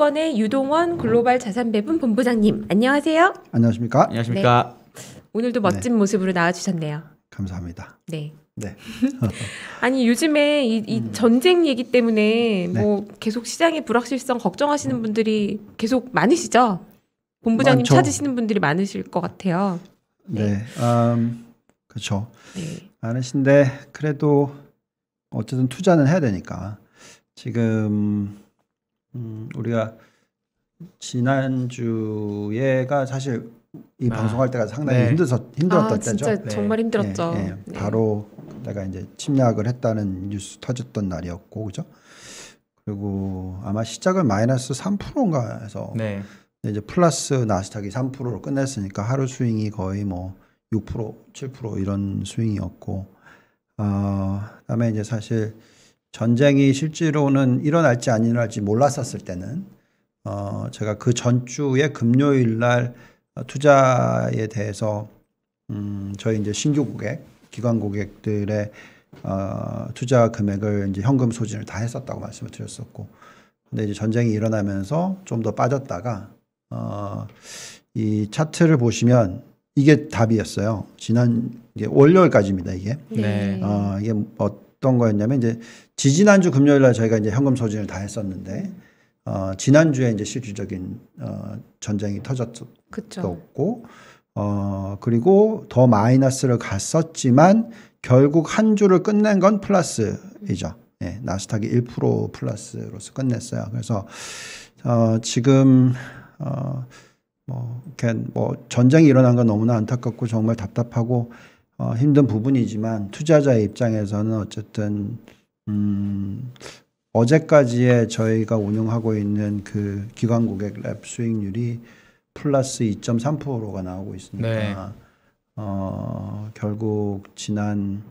증권의 유동원 글로벌 자산배분 본부장님 안녕하세요. 안녕하십니까? 안녕하십니까? 오늘도 멋진 모습으로 나와주셨네요. 감사합니다. 네. 네. 아니 요즘에 이, 이 음. 전쟁 얘기 때문에 네. 뭐 계속 시장의 불확실성 걱정하시는 분들이 계속 많으시죠? 본부장님 많죠. 찾으시는 분들이 많으실 것 같아요. 네. 음, 그렇죠. 네. 많으신데 그래도 어쨌든 투자는 해야 되니까 지금 음, 우리가 지난주에가 사실 이 아, 방송할 때가 상당히 네. 힘들었, 힘들었던 아 때죠. 진짜 네. 정말 힘들었죠. 예, 예. 네. 바로 내가 이제 침략을 했다는 뉴스 터졌던 날이었고 그죠? 그리고 아마 시작을 마이너스 3%인가 해서 네. 이제 플러스 나스닥이 3%로 끝냈으니까 하루 스윙이 거의 뭐 6%, 7% 이런 스윙이었고, 어, 그다음에 이제 사실 전쟁이 실제로는 일어날지 안 일어날지 몰랐었을 때는 어, 제가 그 전주에 금요일 날 투자에 대해서 음, 저희 이제 신규 고객, 기관 고객들의 어, 투자 금액을 이제 현금 소진을 다 했었다고 말씀을 드렸었고, 근데 이제 전쟁이 일어나면서 좀 더 빠졌다가 어, 이 차트를 보시면 이게 답이었어요. 지난 이게 월요일까지입니다. 이게 네. 어, 이게 어떤 거였냐면 이제 지지난주 금요일 날 저희가 이제 현금 소진을 다 했었는데 어, 지난주에 이제 실질적인 어, 전쟁이 터졌었고. 어, 그리고 더 마이너스를 갔었지만 결국 한 주를 끝낸 건 플러스이죠. 예, 나스닥이 1% 플러스로서 끝냈어요. 그래서 어, 지금 어, 뭐 이렇게 뭐 전쟁이 일어난 건 너무나 안타깝고 정말 답답하고 어, 힘든 부분이지만 투자자의 입장에서는 어쨌든 음, 어제까지의 저희가 운영하고 있는 그 기관 고객 랩 수익률이 플러스 2.3%가 나오고 있으니까 네. 어, 결국 지난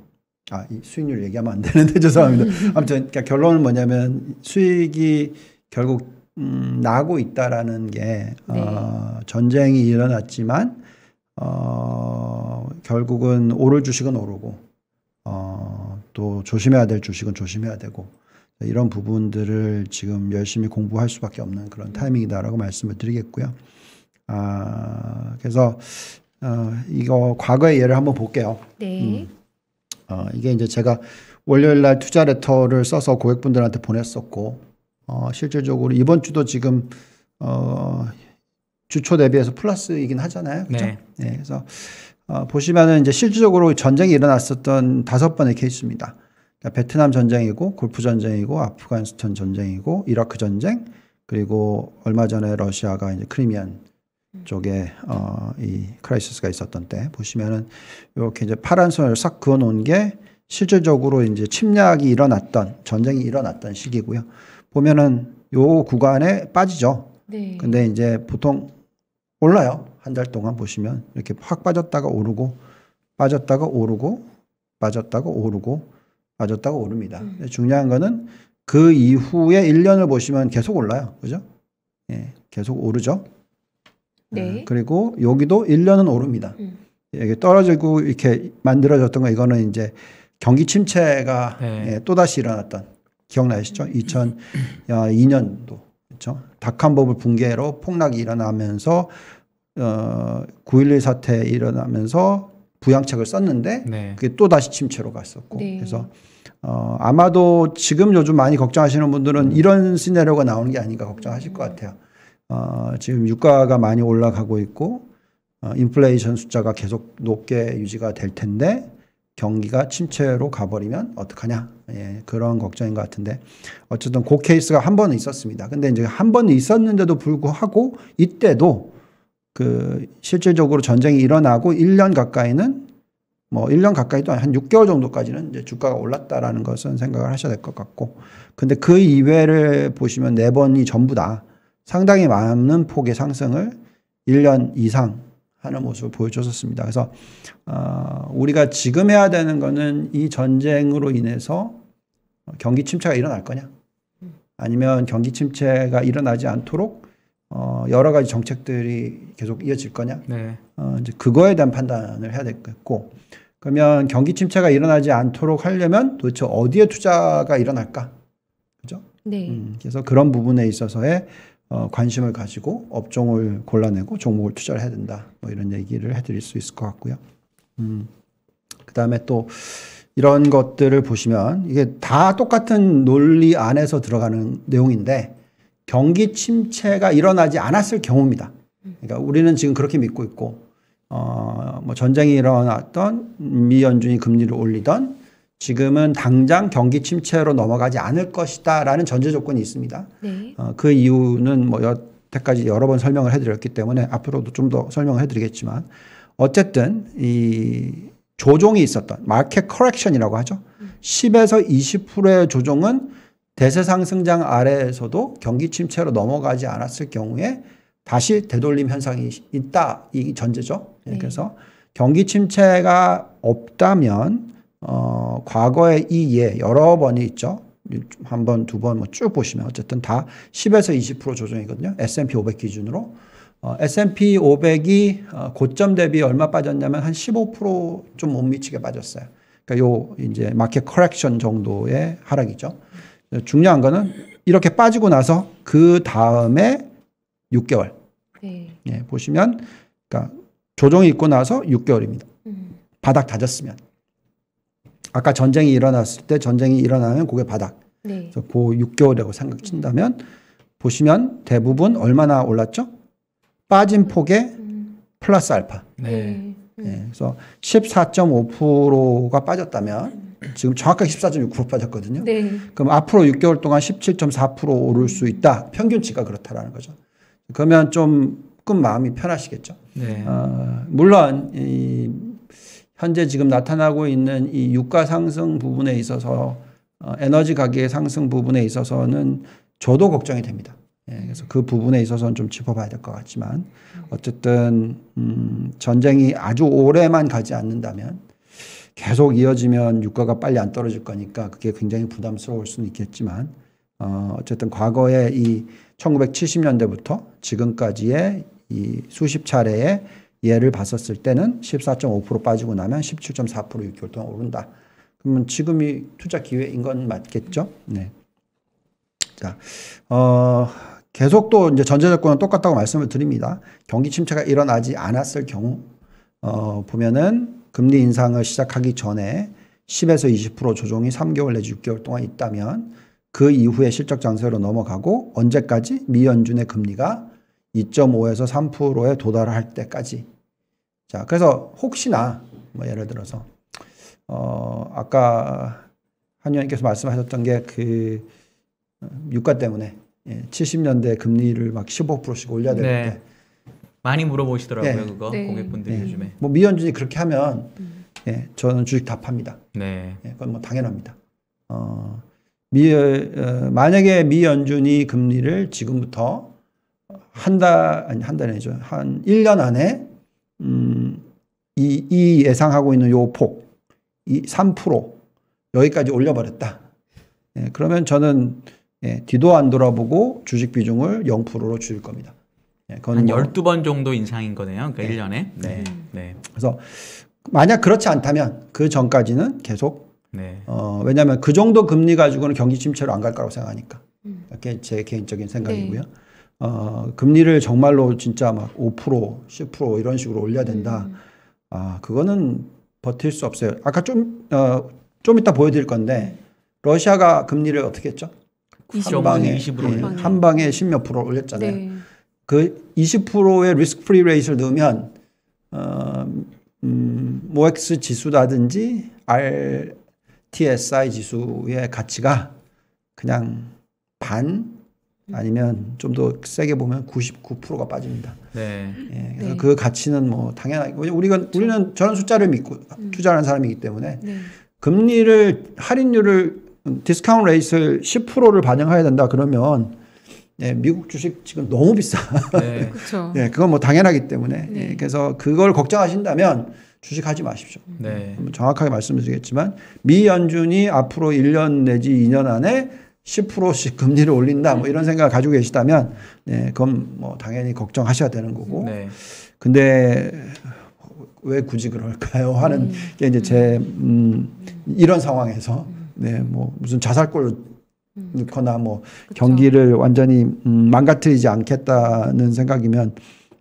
아, 이 수익률 얘기하면 안 되는데 죄송합니다. 아무튼 그러니까 결론은 뭐냐면 수익이 결국 음, 나고 있다라는 게 어, 전쟁이 일어났지만 어, 결국은 오를 주식은 오르고 어, 또 조심해야 될 주식은 조심해야 되고 이런 부분들을 지금 열심히 공부할 수밖에 없는 그런 타이밍이다라고 말씀을 드리겠고요. 아, 그래서 어, 이거 과거의 예를 한번 볼게요. 네. 음. 어, 이게 이제 제가 월요일 날 투자 letter를 써서 고객분들한테 보냈었고, 어, 실질적으로 이번 주도 지금, 어, 주초 대비해서 플러스이긴 하잖아요. 그죠? 네. 네, 그래서, 어, 보시면은 이제 실질적으로 전쟁이 일어났었던 다섯 번의 케이스입니다. 그러니까 베트남 전쟁이고, 걸프 전쟁이고, 아프가니스탄 전쟁이고, 이라크 전쟁, 그리고 얼마 전에 러시아가 이제 Crimean 쪽에 어, 이 crisis가 있었던 때 보시면은 이렇게 이제 파란 선을 싹 그어 놓은 게 실질적으로 이제 침략이 일어났던 전쟁이 일어났던 시기고요. 보면은 요 구간에 빠지죠. 네. 근데 이제 보통 올라요. 한 달 동안 보시면 이렇게 확 빠졌다가 오르고 빠졌다가 오르고 빠졌다가 오르고 빠졌다가 오릅니다. 음. 중요한 거는 그 이후에 1년을 보시면 계속 올라요. 그죠? 예. 계속 오르죠. 네. 어, 그리고 여기도 1년은 오릅니다. 음. 이게 떨어지고 이렇게 만들어졌던 거 이거는 이제 경기 침체가 네. 예, 또다시 일어났던 기억나시죠? 2002년도 그렇죠? 닷컴버블 붕괴로 폭락이 일어나면서 어, 9.11 사태 일어나면서 부양책을 썼는데 네. 그게 또 다시 침체로 갔었고 네. 그래서 어, 아마도 지금 요즘 많이 걱정하시는 분들은 이런 시나리오가 나오는 게 아닌가 걱정하실 것 같아요. 어, 지금 유가가 많이 올라가고 있고 어, 인플레이션 숫자가 계속 높게 유지가 될 텐데 경기가 침체로 가버리면 어떡하냐 예, 그런 걱정인 것 같은데 어쨌든 그 케이스가 한 번은 있었습니다. 근데 이제 한 번 있었는데도 불구하고 이때도 그 실질적으로 전쟁이 일어나고 1년 가까이는 뭐 1년 가까이도 한 6개월 정도까지는 이제 주가가 올랐다라는 것은 생각을 하셔야 될 것 같고 근데 그 이외를 보시면 네 번이 전부 다 상당히 많은 폭의 상승을 1년 이상 하는 모습을 보여줬었습니다. 그래서 어, 우리가 지금 해야 되는 거는 이 전쟁으로 인해서 경기 침체가 일어날 거냐, 아니면 경기 침체가 일어나지 않도록 어, 여러 가지 정책들이 계속 이어질 거냐, 네. 어, 이제 그거에 대한 판단을 해야 되겠고, 그러면 경기 침체가 일어나지 않도록 하려면 도대체 어디에 투자가 일어날까? 그죠? 네. 음, 그래서 그런 부분에 있어서의 어, 관심을 가지고 업종을 골라내고 종목을 투자를 해야 된다. 뭐 이런 얘기를 해드릴 수 있을 것 같고요. 음, 그 다음에 또 이런 것들을 보시면 이게 다 똑같은 논리 안에서 들어가는 내용인데 경기 침체가 일어나지 않았을 경우입니다. 그러니까 우리는 지금 그렇게 믿고 있고 어, 뭐 전쟁이 일어났던 미 연준이 금리를 올리던 지금은 당장 경기 침체로 넘어가지 않을 것이다라는 전제 조건이 있습니다. 네. 어, 그 이유는 뭐 여태까지 여러 번 설명을 해드렸기 때문에 앞으로도 좀 더 설명을 해드리겠지만 어쨌든 이 조정이 있었던 market correction이라고 하죠. 10에서 20%의 조정은 대세 상승장 아래에서도 경기 침체로 넘어가지 않았을 경우에 다시 되돌림 현상이 있다 이 전제죠. 예, 네. 그래서 경기 침체가 없다면 어, 과거에 이예 여러 번이 있죠. 한 번, 두 번 뭐 쭉 보시면 어쨌든 다 10에서 20% 조정이거든요. S&P 500 기준으로. 어, S&P 500이 어, 고점 대비 얼마 빠졌냐면 한 15%좀 못 미치게 빠졌어요. 그러니까 요 이제 마켓 커렉션 정도의 하락이죠. 중요한 거는 이렇게 빠지고 나서 그 다음에 6개월. 네. 예, 보시면 그러니까 조정이 있고 나서 6개월입니다. 음. 바닥 다졌으면. 아까 전쟁이 일어났을 때 전쟁이 일어나면 그게 바닥. 네. 그래서 그 6개월이라고 생각 친다면 보시면 대부분 얼마나 올랐죠? 빠진 폭에 음. 플러스 알파. 네. 음. 예, 그래서 14.5%가 빠졌다면 지금 정확하게 14.6% 빠졌거든요. 네. 그럼 앞으로 6개월 동안 17.4% 오를 수 있다. 평균치가 그렇다라는 거죠. 그러면 조금 마음이 편하시겠죠. 네. 어, 물론 이 현재 지금 나타나고 있는 이 유가 상승 부분에 있어서 어, 에너지 가격의 상승 부분에 있어서는 저도 걱정이 됩니다. 예, 그래서 그 부분에 있어서는 좀 짚어봐야 될 것 같지만 어쨌든 음, 전쟁이 아주 오래만 가지 않는다면 계속 이어지면 유가가 빨리 안 떨어질 거니까 그게 굉장히 부담스러울 수는 있겠지만 어, 어쨌든 과거에 이 1970년대부터 지금까지의 이 수십 차례의 예를 봤었을 때는 14.5% 빠지고 나면 17.4% 6개월 동안 오른다. 그러면 지금이 투자 기회인 건 맞겠죠? 네. 자, 어, 계속 또 이제 전제 조건은 똑같다고 말씀을 드립니다. 경기 침체가 일어나지 않았을 경우, 어, 보면은 금리 인상을 시작하기 전에 10에서 20% 조정이 3개월 내지 6개월 동안 있다면 그 이후에 실적 장세로 넘어가고 언제까지 미 연준의 금리가 2.5에서 3%에 도달할 때까지. 자, 그래서 혹시나 뭐 예를 들어서 어 아까 한 의원님께서 말씀하셨던 게 그 유가 때문에 예, 70년대 금리를 막 15%씩 올려야 될 네. 때, 많이 물어보시더라고요, 네. 그거 네. 고객분들이 예, 요즘에. 뭐 미연준이 그렇게 하면 음. 예, 저는 주식 다 팝니다. 네. 예, 그건 뭐 당연합니다. 어, 미, 어, 만약에 미 연준이 금리를 지금부터 한 달, 아니, 한 달이 아니죠. 한 1년 안에, 음, 이, 이 예상하고 있는 요 폭, 이 3% 여기까지 올려버렸다. 예, 그러면 저는 예, 뒤도 안 돌아보고 주식 비중을 0%로 줄일 겁니다. 예, 그건 한 뭐- 12번 정도 인상인 거네요. 그러니까 네. 1년에. 네. 음. 네. 그래서 만약 그렇지 않다면 그 전까지는 계속 네. 어, 왜냐하면 그 정도 금리 가지고는 경기 침체로 안 갈 거라고 생각하니까. 음. 그게 제 개인적인 생각이고요. 어, 금리를 정말로 진짜 막 5%, 10% 이런 식으로 올려야 된다. 음. 아, 그거는 버틸 수 없어요. 아까 좀, 어, 좀 이따 보여드릴 건데, 러시아가 금리를 어떻게 했죠? 한20% 방에, 20% 예. 한 방에 10몇 프로 올렸잖아요. 네. 그 20%의 risk free rate를 넣으면 어, 음, MOEX 지수라든지 RTSI 지수의 가치가 그냥 반 아니면 좀 더 세게 보면 99%가 빠집니다. 네. 예, 그래서 네. 그 가치는 뭐 당연하게 우리가 우리는 저런 숫자를 믿고 투자하는 사람이기 때문에 네. 금리를 할인율을 discount rate를 10%를 반영해야 된다 그러면 예, 미국 주식 지금 너무 비싸. 네. 그렇죠. 예, 그건 뭐 당연하기 때문에. 네. 예, 그래서 그걸 걱정하신다면 주식하지 마십시오. 네. 뭐 정확하게 말씀을 드리겠지만 미 연준이 앞으로 1년 내지 2년 안에 10%씩 금리를 올린다 뭐 이런 생각을 가지고 계시다면 네, 그건 뭐 당연히 걱정하셔야 되는 거고. 네. 근데 왜 굳이 그럴까요? 하는 게 이제 제 음, 이런 상황에서 네, 뭐 무슨 자살골 넣 거나 뭐 그쵸. 경기를 완전히 음, 망가뜨리지 않겠다는 생각이면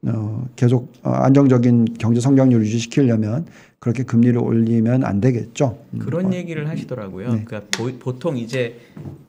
어, 계속 어, 안정적인 경제 성장률을 유지시키려면 그렇게 금리를 올리면 안 되겠죠. 음, 그런 어, 얘기를 하시더라고요. 네. 그러니까 보, 통 이제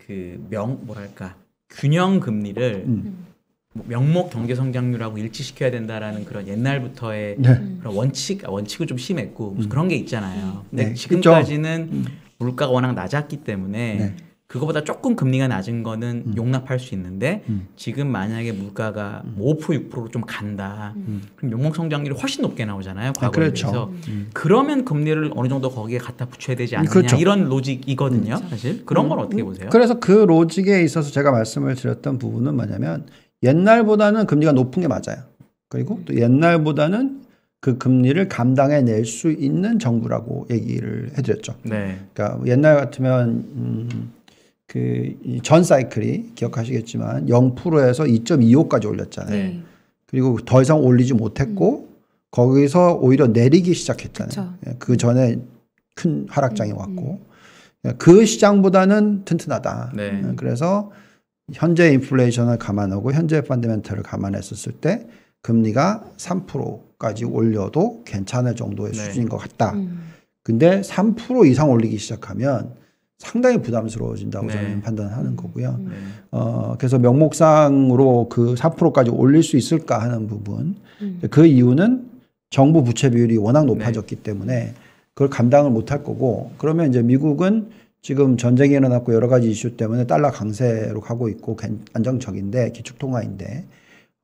그 명 뭐랄까 균형 금리를 음. 뭐 명목 경제 성장률하고 일치시켜야 된다라는 그런 옛날부터의 네. 그런 원칙 아, 원칙은 좀 심했고 무슨 그런 게 있잖아요. 근데 네, 지금까지는 음. 물가가 워낙 낮았기 때문에 네. 그거보다 조금 금리가 낮은 거는 음. 용납할 수 있는데 음. 지금 만약에 물가가 뭐5% 6%로 좀 간다. 음. 그럼 명목 성장률이 훨씬 높게 나오잖아요. 아, 과거에 그렇죠. 비해서. 음. 그러면 금리를 어느 정도 거기에 갖다 붙여야 되지 않느냐 그렇죠. 이런 로직이거든요. 사실 그런 건 어떻게 보세요? 그래서 그 로직에 있어서 제가 말씀을 드렸던 부분은 뭐냐면 옛날보다는 금리가 높은 게 맞아요. 그리고 또 옛날보다는 그 금리를 감당해 낼 수 있는 정부라고 얘기를 해드렸죠. 네. 그러니까 옛날 같으면 음, 그 전 사이클이 기억하시겠지만 0%에서 2.25까지 올렸잖아요. 네. 그리고 더 이상 올리지 못했고 거기서 오히려 내리기 시작했잖아요. 그쵸. 예, 그 전에 큰 하락장이 왔고 예, 그 시장보다는 튼튼하다. 네. 예, 그래서 현재 인플레이션을 감안하고 현재 펀드멘털을 감안했었을 때 금리가 3%까지 올려도 괜찮을 정도의 네. 수준인 것 같다. 음. 근데 3% 이상 올리기 시작하면 상당히 부담스러워진다고 네. 저는 판단하는 거고요. 네. 어, 그래서 명목상으로 그 4%까지 올릴 수 있을까 하는 부분. 음. 그 이유는 정부 부채 비율이 워낙 높아졌기 때문에 그걸 감당을 못 할 거고 그러면 이제 미국은 지금 전쟁이 일어났고 여러 가지 이슈 때문에 달러 강세로 가고 있고 괜- 안정적인데 기축통화인데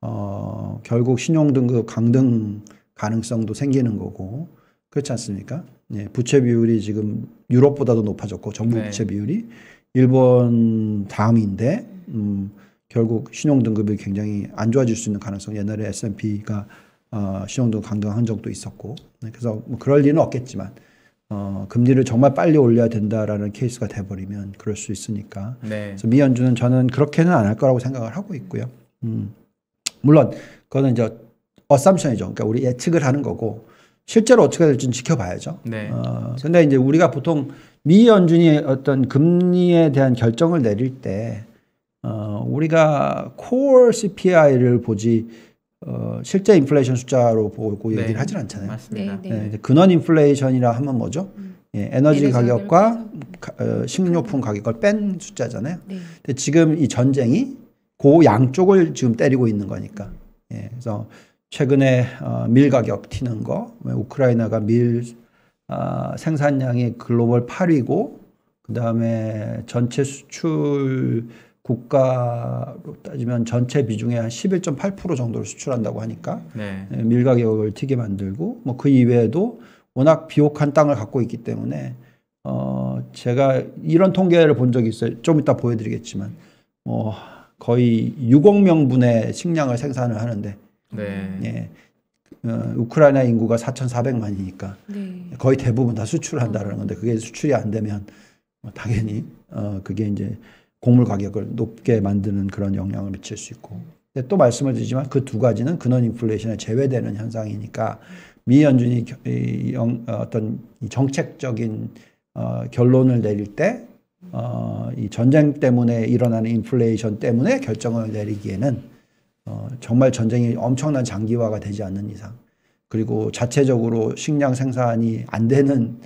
어, 결국 신용등급 강등 가능성도 생기는 거고 그렇지 않습니까? 예, 부채 비율이 지금 유럽보다도 높아졌고 정부 네. 부채 비율이 일본 다음인데 음, 결국 신용 등급이 굉장히 안 좋아질 수 있는 가능성 옛날에 S&P가 어, 신용등급 강등한 적도 있었고 네, 그래서 뭐 그럴 리는 없겠지만 어, 금리를 정말 빨리 올려야 된다라는 케이스가 돼버리면 그럴 수 있으니까 네. 그래서 미 연준은 저는 그렇게는 안 할 거라고 생각을 하고 있고요. 음. 물론 그거는 이제 어삼션이죠. 그러니까 우리 예측을 하는 거고 실제로 어떻게 될지는 지켜봐야죠. 네. 어, 근데 이제 우리가 보통 미 연준이 어떤 금리에 대한 결정을 내릴 때 어, 우리가 core CPI를 보지 어, 실제 인플레이션 숫자로 보고 네. 얘기를 하진 않잖아요. 맞습니다. 네, 네. 네, 근원 인플레이션이라 하면 뭐죠? 예, 에너지 에너지 가격과 가격을 가- 어, 식료품 가격을 뺀 숫자잖아요. 네. 근데 지금 이 전쟁이 그 양쪽을 지금 때리고 있는 거니까. 예, 그래서 최근에 어, 밀 가격 튀는 거, 왜 우크라이나가 밀 아, 생산량이 글로벌 8위고, 그 다음에 전체 수출 국가로 따지면 전체 비중의 한 11.8% 정도를 수출한다고 하니까 네. 예, 밀 가격을 튀게 만들고 뭐 그 이외에도 워낙 비옥한 땅을 갖고 있기 때문에 어 제가 이런 통계를 본 적이 있어요. 좀 이따 보여드리겠지만 뭐 거의 6억 명분의 식량을 생산을 하는데 네. 예. 어, 우크라이나 인구가 4,400만이니까 네. 거의 대부분 다 수출한다라는 건데 그게 수출이 안 되면 뭐 당연히 어 그게 이제 곡물 가격을 높게 만드는 그런 영향을 미칠 수 있고 근데 또 말씀을 드리지만 그 두 가지는 근원 인플레이션에 제외되는 현상이니까 미 연준이 겨- 이 영- 어, 어떤 이 정책적인 어, 결론을 내릴 때 어, 이 전쟁 때문에 일어나는 인플레이션 때문에 결정을 내리기에는 어, 정말 전쟁이 엄청난 장기화가 되지 않는 이상 그리고 자체적으로 식량 생산이 안 되는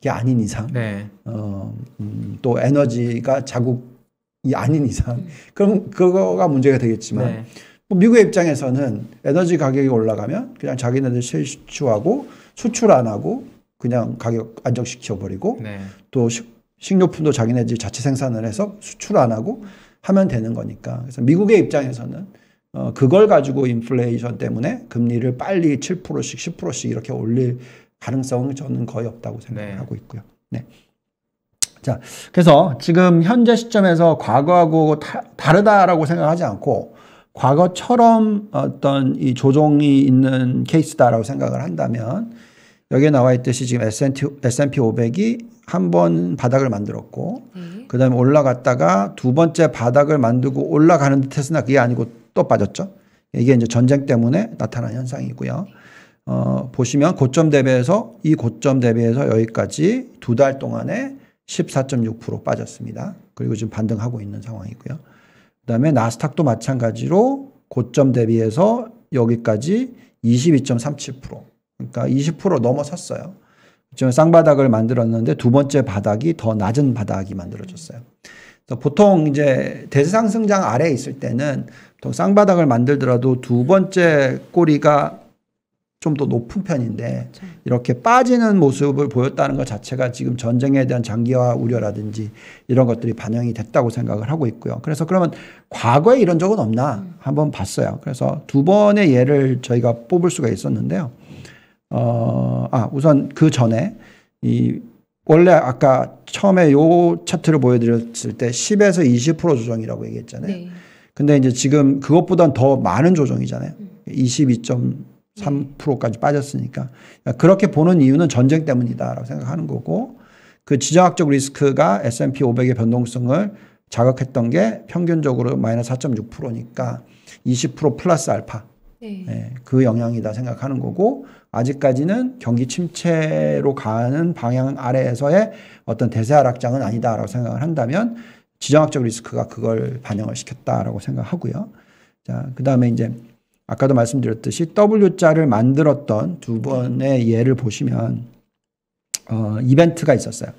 게 아닌 이상 네. 어, 음, 또 에너지가 자국이 아닌 이상 그럼 그거가 문제가 되겠지만 네. 뭐 미국의 입장에서는 에너지 가격이 올라가면 그냥 자기네들 실수하고 수출 안 하고 그냥 가격 안정시켜 버리고 네. 또 식, 식료품도 자기네들이 자체 생산을 해서 수출 안 하고 하면 되는 거니까 그래서 미국의 입장에서는 어, 그걸 가지고 인플레이션 때문에 금리를 빨리 7%씩 10%씩 이렇게 올릴 가능성은 저는 거의 없다고 생각을 네. 하고 있고요. 네. 자, 그래서 지금 현재 시점에서 과거하고 다, 다르다라고 생각하지 않고 과거처럼 어떤 이 조종이 있는 케이스다라고 생각을 한다면 여기에 나와 있듯이 지금 S&P, S&P 500이 한 번 바닥을 만들었고 네. 그 다음에 올라갔다가 두 번째 바닥을 만들고 올라가는 듯 했으나 그게 아니고 또 빠졌죠. 이게 이제 전쟁 때문에 나타난 현상이고요. 어, 보시면 고점 대비해서 이 고점 대비해서 여기까지 두 달 동안에 14.6% 빠졌습니다. 그리고 지금 반등하고 있는 상황이고요. 그 다음에 나스닥도 마찬가지로 고점 대비해서 여기까지 22.37%. 그러니까 20% 넘어섰어요. 지금 쌍바닥을 만들었는데 두 번째 바닥이 더 낮은 바닥이 만들어졌어요. 보통 이제 대상승장 아래에 있을 때는 보통 쌍바닥을 만들더라도 두 번째 꼬리가 좀 더 높은 편인데 그렇죠. 이렇게 빠지는 모습을 보였다는 것 자체가 지금 전쟁에 대한 장기화 우려라든지 이런 것들이 반영이 됐다고 생각을 하고 있고요. 그래서 그러면 과거에 이런 적은 없나 한번 봤어요. 그래서 두 번의 예를 저희가 뽑을 수가 있었는데요. 어, 아, 우선 그 전에 이 원래 아까 처음에 요 차트를 보여드렸을 때 10에서 20% 조정이라고 얘기했잖아요. 네. 근데 이제 지금 그것보단 더 많은 조정이잖아요. 22.3%까지 빠졌으니까. 그러니까 그렇게 보는 이유는 전쟁 때문이다라고 생각하는 거고 그 지정학적 리스크가 S&P 500의 변동성을 자극했던 게 평균적으로 마이너스 4.6%니까 20% 플러스 알파. 네. 예, 그 영향이다 생각하는 거고 아직까지는 경기 침체로 가는 방향 아래에서의 어떤 대세 하락장은 아니다라고 생각을 한다면 지정학적 리스크가 그걸 반영을 시켰다라고 생각하고요. 자, 그 다음에 이제 아까도 말씀드렸듯이 W자를 만들었던 두 번의 예를 보시면 어, 이벤트가 있었어요.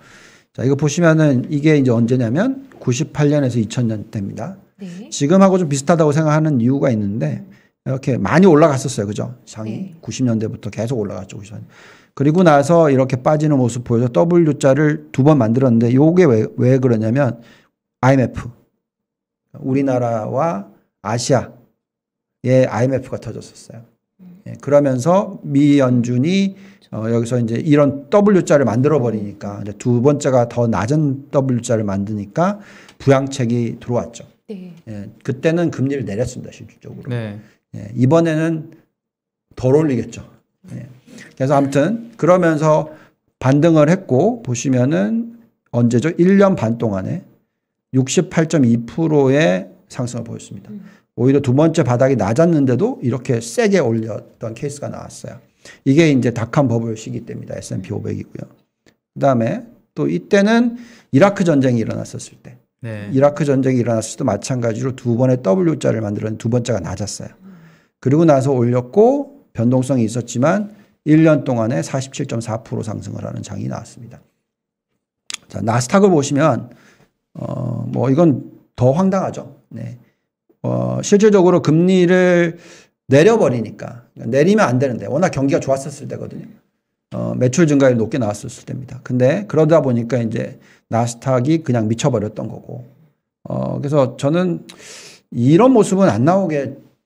자, 이거 보시면은 이게 이제 언제냐면 98년에서 2000년 대입니다. 네. 지금하고 좀 비슷하다고 생각하는 이유가 있는데 이렇게 많이 올라갔었어요. 그죠? 장이 네. 90년대부터 계속 올라갔죠. 90년. 그리고 나서 이렇게 빠지는 모습 보여서 W자를 두 번 만들었는데 요게 왜, 왜 그러냐면 IMF 우리나라와 아시아에 IMF가 터졌었어요. 예, 그러면서 미 연준이 어, 여기서 이제 이런 W자를 만들어 버리니까 이제 두 번째가 더 낮은 W자를 만드니까 부양책이 들어왔죠. 네. 예, 그때는 금리를 내렸습니다 실질적으로. 네. 예, 이번에는 덜 올리겠죠. 예. 그래서 아무튼 그러면서 반등을 했고 보시면은 언제죠? 1년 반 동안에 68.2%의 상승을 보였습니다. 오히려 두 번째 바닥이 낮았는데도 이렇게 세게 올렸던 케이스가 나왔어요. 이게 이제 닷컴 버블 시기 때입니다. S&P 500이고요. 그다음에 또 이때는 이라크 전쟁이 일어났었을 때 네. 이라크 전쟁이 일어났을 때도 마찬가지로 두 번의 W자를 만들었는데 두 번째가 낮았어요. 그리고 나서 올렸고 변동성이 있었지만 1년 동안에 47.4% 상승을 하는 장이 나왔습니다. 자, 나스닥을 보시면 어, 뭐 이건 더 황당하죠. 네. 어, 실질적으로 금리를 내려버리니까 내리면 안 되는데 워낙 경기가 좋았었을 때거든요. 어, 매출 증가율 높게 나왔었을 때입니다. 근데 그러다 보니까 이제 나스닥이 그냥 미쳐버렸던 거고. 어, 그래서 저는 이런 모습은 안 나오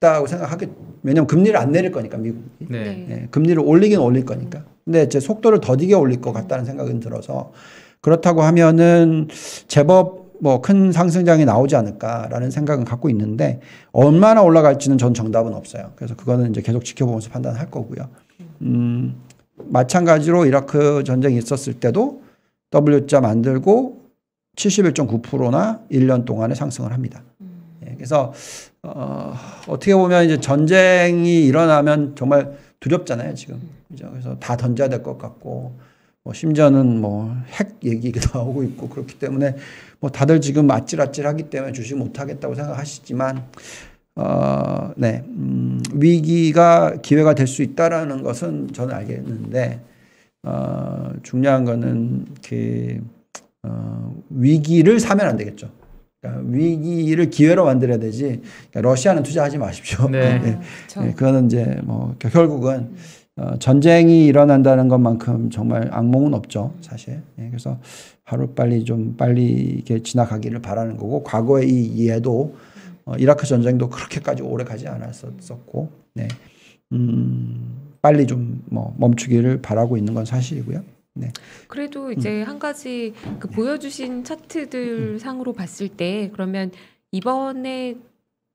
겠다고 생각하겠, 왜냐면 금리를 안 내릴 거니까, 미국이. 네. 예, 금리를 올리긴 올릴 거니까. 근데 제 속도를 더디게 올릴 것 같다는 생각은 들어서 그렇다고 하면은 제법 뭐 큰 상승장이 나오지 않을까라는 생각은 갖고 있는데 얼마나 올라갈지는 전 정답은 없어요. 그래서 그거는 이제 계속 지켜보면서 판단할 거고요. 음, 마찬가지로 이라크 전쟁이 있었을 때도 W자 만들고 71.9%나 1년 동안에 상승을 합니다. 예, 그래서 어, 어떻게 보면 이제 전쟁이 일어나면 정말 두렵잖아요, 지금. 그죠? 그래서 다 던져야 될 것 같고, 뭐 심지어는 뭐 핵 얘기가 나오고 있고 그렇기 때문에 뭐 다들 지금 아찔아찔하기 때문에 주식 못하겠다고 생각하시지만, 어, 네, 음, 위기가 기회가 될 수 있다라는 것은 저는 알겠는데, 어, 중요한 거는 그, 어, 위기를 사면 안 되겠죠. 그러니까 위기를 기회로 만들어야 되지. 그러니까 러시아는 투자하지 마십시오. 네. 네. 그렇죠. 네, 그거는 이제 뭐 결국은 어, 전쟁이 일어난다는 것만큼 정말 악몽은 없죠, 사실. 예, 그래서 하루 빨리 좀 빨리 이게 지나가기를 바라는 거고 과거의 이 이해도 어, 이라크 전쟁도 그렇게까지 오래 가지 않았었고, 네, 음, 빨리 좀 뭐 멈추기를 바라고 있는 건 사실이고요. 그래도 이제 한 가지 그 보여주신 차트들 상으로 봤을 때 그러면 이번에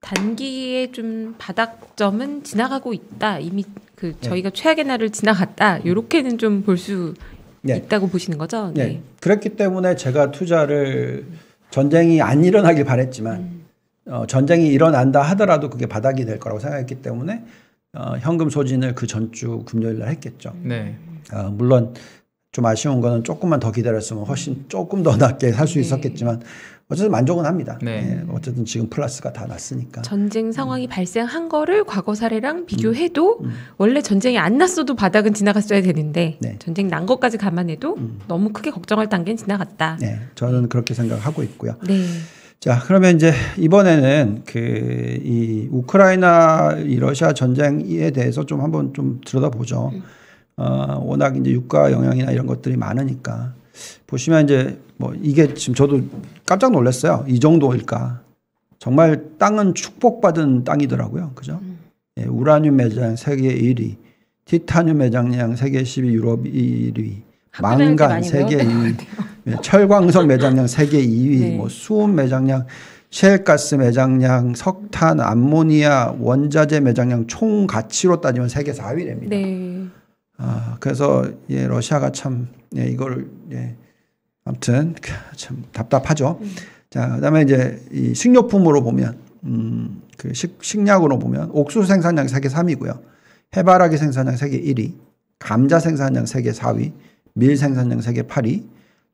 단기에 좀 바닥점은 지나가고 있다. 이미 그 저희가 최악의 날을 지나갔다. 이렇게는 좀 볼수 네. 있다고 보시는 거죠? 네. 그렇기 때문에 제가 투자를 전쟁이 안 일어나길 바랬지만 음. 어, 전쟁이 일어난다 하더라도 그게 바닥이 될 거라고 생각했기 때문에 어, 현금 소진을 그 전주 금요일 날 했겠죠. 네. 어, 물론 좀 아쉬운 거는 조금만 더 기다렸으면 훨씬 조금 더 낮게 살수 네. 있었겠지만 어쨌든 만족은 합니다. 네. 예, 어쨌든 지금 플러스가 다 났으니까. 전쟁 상황이 발생한 거를 과거 사례랑 비교해도 음. 원래 전쟁이 안 났어도 바닥은 지나갔어야 되는데 네. 전쟁 난 것까지 감안해도 음. 너무 크게 걱정할 단계는 지나갔다. 네, 저는 그렇게 생각하고 있고요. 네. 자, 그러면 이제 이번에는 그 이 우크라이나 이 러시아 전쟁에 대해서 좀 한번 좀 들여다보죠. 어, 워낙 이제 유가 영향이나 이런 것들이 많으니까 보시면 이제 뭐 이게 지금 저도 깜짝 놀랐어요. 이 정도일까? 정말 땅은 축복받은 땅이더라고요. 그죠? 예, 우라늄 매장 세계 1위, 티타늄 매장량 세계 10위, 유럽 1위, 학교다닐 때 망간 세계 배웠던 2위, 예, 철광석 매장량 세계 2위, 네. 뭐 수온 매장량, 셰일가스 매장량, 석탄, 암모니아, 원자재 매장량 총 가치로 따지면 세계 4위랍니다. 네. 아, 그래서 예, 러시아가 참 예, 이걸 예, 아무튼 그, 참 답답하죠. 자, 그다음에 이제 이 식료품으로 보면 음, 그 식, 식량으로 보면 옥수수 생산량 세계 3위고요. 해바라기 생산량 세계 1위, 감자 생산량 세계 4위, 밀 생산량 세계 8위,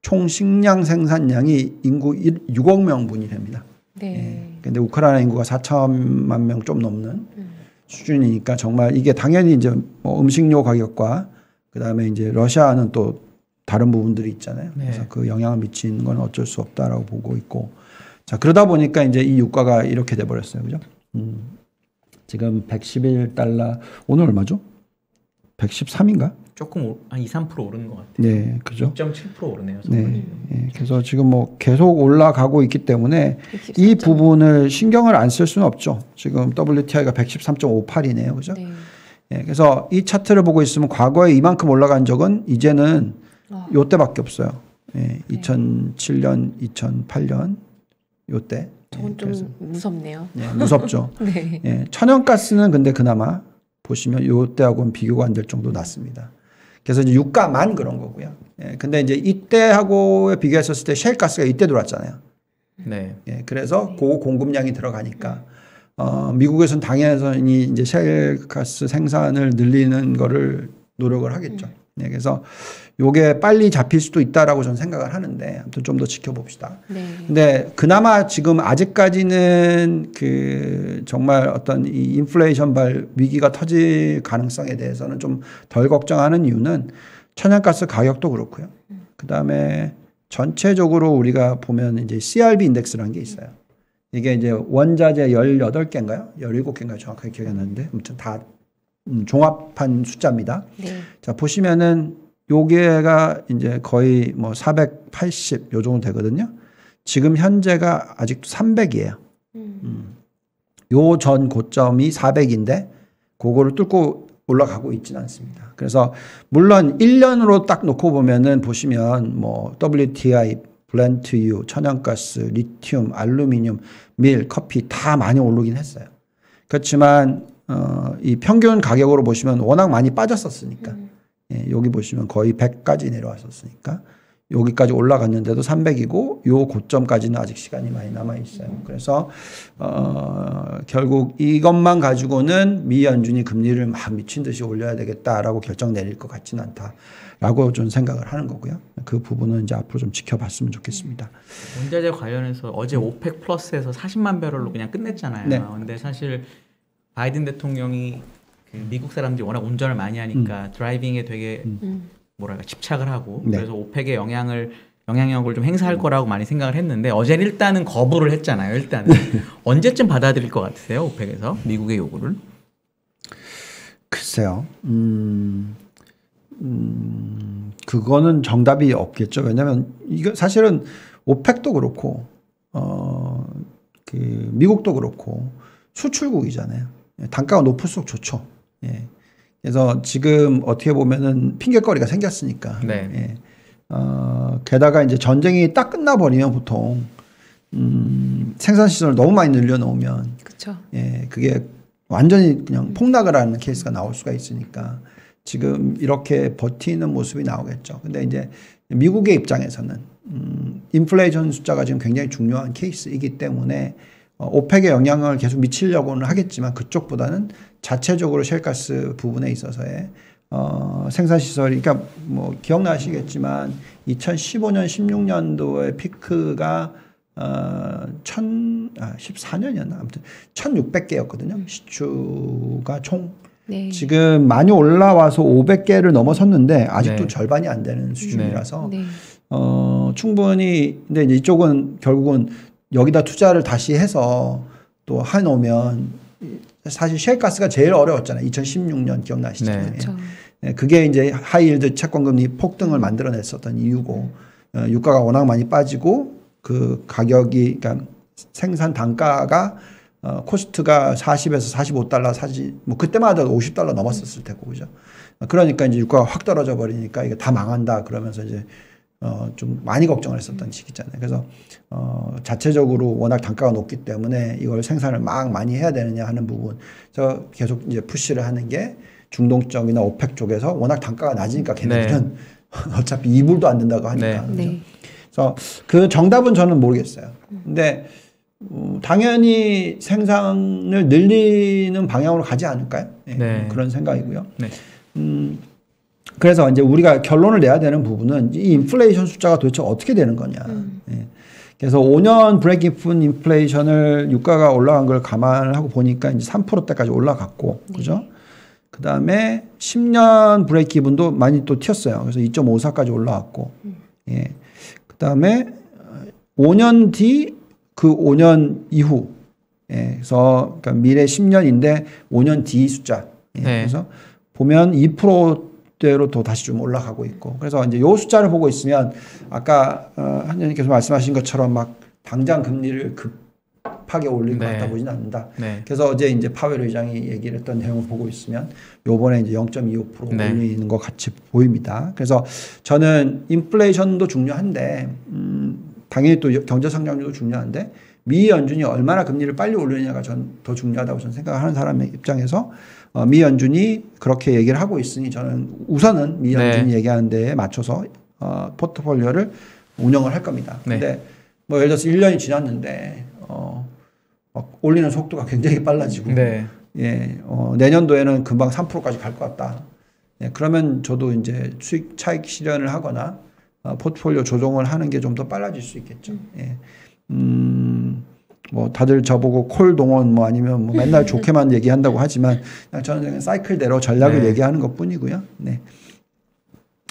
총 식량 생산량이 인구 1, 6억 명분이랍니다. 네. 예. 근데 우크라이나 인구가 4천만 명 좀 넘는 수준이니까 정말 이게 당연히 이제 뭐 음식료 가격과 그 다음에 이제 러시아는 또 다른 부분들이 있잖아요. 네. 그래서 그 영향을 미치는 건 어쩔 수 없다라고 보고 있고 자 그러다 보니까 이제 이 유가가 이렇게 돼 버렸어요. 그죠? 음. 지금 111달러 오늘 얼마죠? 113인가? 조금 오- 한 2, 3% 오르는 것 같아요. 네, 그죠? 2.7% 오르네요. 네, 예, 그래서 지금 뭐 계속 올라가고 있기 때문에 이 113. 부분을 신경을 안 쓸 수는 없죠. 지금 WTI가 113.58이네요. 그죠? 네. 예, 그래서 이 차트를 보고 있으면 과거에 이만큼 올라간 적은 이제는 아. 요때밖에 없어요. 예, 2007년, 2008년 요때. 저건 예, 좀 그래서, 무섭네요. 예, 무섭죠. 네. 예, 천연가스는 근데 그나마 보시면 요때하고는 비교가 안 될 정도 낮습니다. 그래서 이제 유가만 그런 거고요. 예, 근데 이제 이때하고 비교했었을 때 셰일가스가 이때 들어왔잖아요. 네. 예, 그래서 그 공급량이 들어가니까 어, 미국에서는 당연히 이제 셰일가스 생산을 늘리는 거를 노력을 하겠죠. 예, 그래서 요게 빨리 잡힐 수도 있다라고 저는 생각을 하는데 아무튼 좀 더 지켜봅시다. 네. 근데 그나마 지금 아직까지는 그 정말 어떤 이 인플레이션 발 위기가 터질 가능성에 대해서는 좀 덜 걱정하는 이유는 천연가스 가격도 그렇고요. 그다음에 전체적으로 우리가 보면 이제 CRB 인덱스라는 게 있어요. 이게 이제 원자재 18개인가요? 17개인가요? 정확하게 기억이 안 나는데 아무튼 다 음, 종합한 숫자입니다. 네. 자, 보시면은 요게가 이제 거의 뭐 480 요 정도 되거든요. 지금 현재가 아직도 300이에요. 음. 요전 고점이 400인데 그거를 뚫고 올라가고 있지는 않습니다. 그래서 물론 1년으로 딱 놓고 보면은 보시면 뭐 WTI, 블렌트유, 천연가스, 리튬, 알루미늄, 밀, 커피 다 많이 오르긴 했어요. 그렇지만 어, 이 평균 가격으로 보시면 워낙 많이 빠졌었으니까 예, 여기 보시면 거의 100까지 내려왔었으니까 여기까지 올라갔는데도 300이고 요 고점까지는 아직 시간이 많이 남아 있어요. 그래서 어, 결국 이것만 가지고는 미 연준이 금리를 막 미친 듯이 올려야 되겠다라고 결정 내릴 것 같지는 않다라고 좀 생각을 하는 거고요. 그 부분은 이제 앞으로 좀 지켜봤으면 좋겠습니다. 원자재 관련해서 어제 OPEC plus에서 40만 배럴로 그냥 끝냈잖아요. 네. 근데 사실 바이든 대통령이 그 미국 사람들이 워낙 운전을 많이 하니까 driving에 되게 음. 뭐랄까 집착을 하고 네. 그래서 OPEC의 영향을 영향력을 좀 행사할 거라고 많이 생각을 했는데 어제 는 일단은 거부를 했잖아요. 일단은 언제쯤 받아들일 것 같으세요? 오펙에서 미국의 요구를? 글쎄요. 음, 음, 그거는 정답이 없겠죠. 왜냐하면 이거 사실은 오펙도 그렇고 어, 그 미국도 그렇고 수출국이잖아요. 예, 단가가 높을수록 좋죠. 예. 그래서 지금 어떻게 보면은 핑계거리가 생겼으니까. 네. 예. 어, 게다가 이제 전쟁이 딱 끝나버리면 보통 음, 생산 시설을 너무 많이 늘려놓으면 그렇죠. 예, 그게 완전히 그냥 폭락을 하는 케이스가 나올 수가 있으니까 지금 이렇게 버티는 모습이 나오겠죠. 근데 이제 미국의 입장에서는 음, 인플레이션 숫자가 지금 굉장히 중요한 케이스이기 때문에 어, OPEC의 영향을 계속 미치려고는 하겠지만 그쪽보다는 자체적으로 셰일가스 부분에 있어서의 어, 생산 시설이 그러니까 뭐 기억나시겠지만 2015년 16년도의 피크가 어, 천, 아, 14년이었나? 아무튼 1600개였거든요. 시추가 총. 네. 지금 많이 올라와서 500개를 넘어섰는데 아직도 네. 절반이 안 되는 수준이라서 네. 어, 충분히 근데 이제 이쪽은 결국은 여기다 투자를 다시 해서 또 해놓으면 사실 셰일가스가 제일 어려웠잖아요. 2016년 기억나시잖아요. 네. 그렇죠. 예, 그게 이제 high yield 채권금리 폭등을 만들어냈었던 이유고 어, 유가가 워낙 많이 빠지고 그 가격이 그러니까 생산 단가가 어, 코스트가 40에서 45달러 사지 뭐 그때마다 50달러 넘었었을 테고 그죠. 어, 그러니까 이제 유가가 확 떨어져 버리니까 이게 다 망한다 그러면서 이제 어, 좀 많이 걱정을 했었던 시기잖아요. 그래서 어, 자체적으로 워낙 단가가 높기 때문에 이걸 생산을 막 많이 해야 되느냐 하는 부분. 저 계속 이제 푸시를 하는 게 중동 쪽이나 오펙 쪽에서 워낙 단가가 낮으니까 걔네들은 어차피 이불도 안 된다고 하니까. 네. 그죠? 네. 그래서 그 정답은 저는 모르겠어요. 근데 어, 당연히 생산을 늘리는 방향으로 가지 않을까요? 예, 네. 그런 생각이고요. 네. 음, 그래서 이제 우리가 결론을 내야 되는 부분은 이 인플레이션 숫자가 도대체 어떻게 되는 거냐. 예. 그래서 5년 브레이크 이픈 인플레이션을 유가가 올라간 걸 감안을 하고 보니까 이제 3%대까지 올라갔고, 그죠? 그 다음에 10년 브레이크 이븐도 많이 또 튀었어요. 그래서 2.54까지 올라왔고, 예. 그 다음에 5년 뒤 그 5년 이후, 예. 그래서 그러니까 미래 10년인데 5년 뒤 숫자. 예. 네. 그래서 보면 2% 대로 또 다시 좀 올라가고 있고. 그래서 이제 요 숫자를 보고 있으면 아까 어, 한현님께서 말씀하신 것처럼 막 당장 금리를 급하게 올릴 것 네. 같다 보지는 않는다. 네. 그래서 어제 이제 파웰 의장이 얘기를 했던 내용을 보고 있으면 요번에 이제 0.25% 네. 올리는 것 같이 보입니다. 그래서 저는 인플레이션도 중요한데 음, 당연히 또 경제 성장률도 중요한데 미 연준이 얼마나 금리를 빨리 올리느냐가 전 더 중요하다고 저는 생각하는 사람의 입장에서 어, 미 연준이 그렇게 얘기를 하고 있으니 저는 우선은 미 네. 연준이 얘기하는 데에 맞춰서 어, 포트폴리오를 운영을 할 겁니다. 네. 근데 뭐 예를 들어서 1년이 지났는데 어, 막 올리는 속도가 굉장히 빨라지고 네. 예, 어, 내년도에는 금방 3%까지 갈 것 같다. 예, 그러면 저도 이제 수익 차익 실현을 하거나 어, 포트폴리오 조정을 하는 게 좀 더 빨라질 수 있겠죠. 예. 음, 뭐 다들 저보고 콜 동원 뭐 아니면 뭐 맨날 좋게만 얘기한다고 하지만 그냥 저는 그냥 사이클대로 전략을 네. 얘기하는 것 뿐이고요. 네.